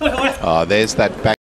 Oh, there's that back